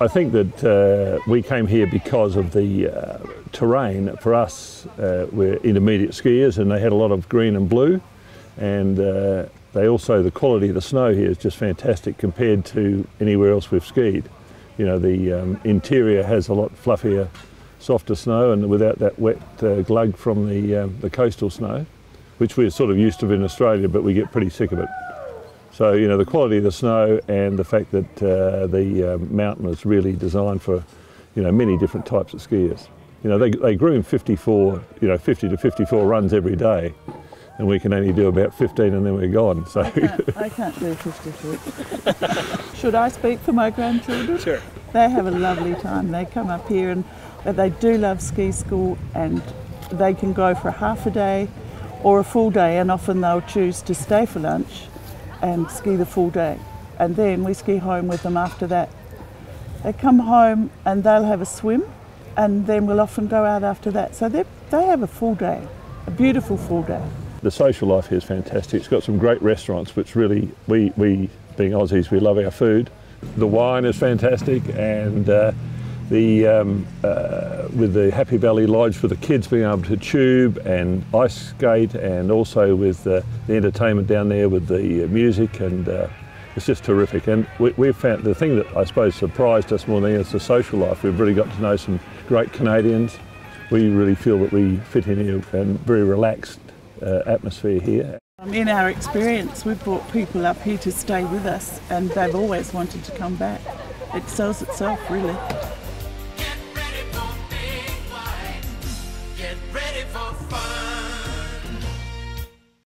I think that uh, we came here because of the uh, terrain. For us, uh, we're intermediate skiers and they had a lot of green and blue and uh, they also, the quality of the snow here is just fantastic compared to anywhere else we've skied. You know, the um, interior has a lot fluffier, softer snow and without that wet uh, glug from the, um, the coastal snow, which we're sort of used to in Australia, but we get pretty sick of it. So, you know, the quality of the snow and the fact that uh, the uh, mountain is really designed for, you know, many different types of skiers. You know, they, they groom 54, you know, 50 to 54 runs every day, and we can only do about 15 and then we're gone. So I can't, I can't do 54. Should I speak for my grandchildren? Sure. They have a lovely time. They come up here and but they do love ski school and they can go for half a day or a full day and often they'll choose to stay for lunch and ski the full day. And then we ski home with them after that. They come home and they'll have a swim and then we'll often go out after that. So they they have a full day, a beautiful full day. the social life here is fantastic. It's got some great restaurants, which really, we, we being Aussies, we love our food. The wine is fantastic and uh, the, um, uh, with the Happy Valley Lodge for the kids being able to tube and ice skate and also with the entertainment down there with the uh, music and uh, it's just terrific. And we, we've found the thing that I suppose surprised us more than is the social life. We've really got to know some great Canadians. We really feel that we fit in here and very relaxed uh, atmosphere here. Um, In our experience, we've brought people up here to stay with us and they've always wanted to come back. It sells itself really. ready for fun.